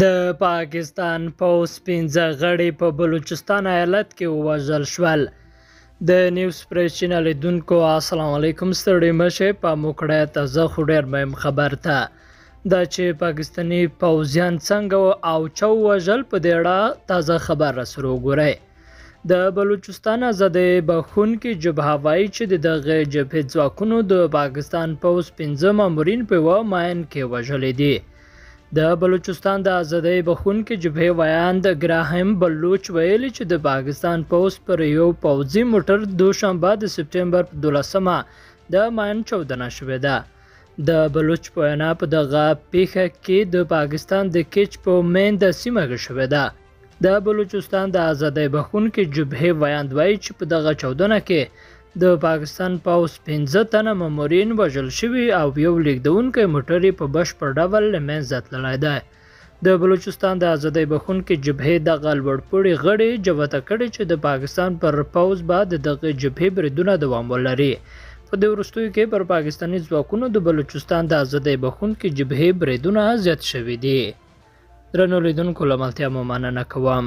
د پاکستان پوځ پنځه غړي په بلوچستان ایالت کې ووژل شول د نیوز پریس چینل لیدونکو السلام علیکم ستړي مشه په موکړه تازه خو ډیر مهم خبر ته دا چې پاکستانی پوځیان څنګه او چا وژل په دې اړه تازه خبر را سره وګورئ د بلوچستان ازادۍ بښونکې جبهه وايي چې د دغې جبهې ځواکونو د پاکستان پوځ پنځه مامورین په یوه ماین کې وژلي دي. د بلوچستان د ازادۍ بښونکې جبهې ویاند ګراهم بلوچ ویلي چې د پاکستان پوځ پر یو پوځي موټر دوشنبه د سپټمبر په دولسمه د ماین چاودنه شوې ده. د بلوچ په وینا په دغه پیښه کې د پاکستان د کیچ په میند سیمه کې شوې ده. د بلوچستان د ازادۍ بښونکې جبهې ویاند وايي چې په دغه چاودنه کې د پاکستان پوځ پنځه تنه مامورین وژل شوي او یو لېږدونکی موټر یې په بشپړ ډول له منځه تللی دی. د بلوچستان د ازادۍ بښونکې جبهې دغه لوړپوړي غړي جوته کړې چې د پاکستان پر پوځ به د دغې جبهې بریدونه دوام ولري. په دې وروستیو کې پر پاکستاني ځواکونو د بلوچستان د ازادۍ بښونکې جبهې بریدونه زیات شوي دي. درنو لیدونکو له ملتیا مو مننه کوم